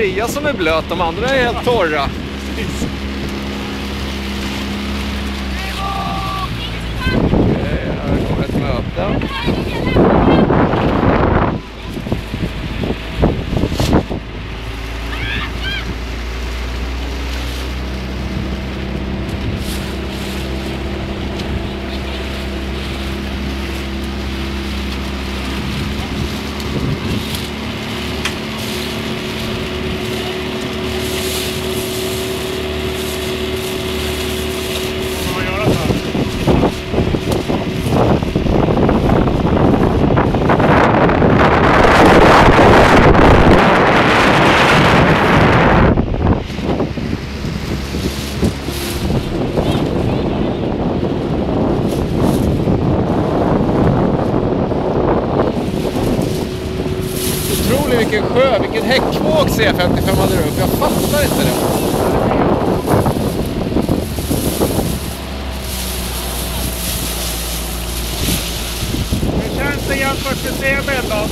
Maria som är blöt, de andra är helt torra. Okej, här kommer ett möte. otrolig vilken sjö, vilken häckvåg C55 hade upp. Jag fattar inte det. Hur känns det jämfört med CB'n då?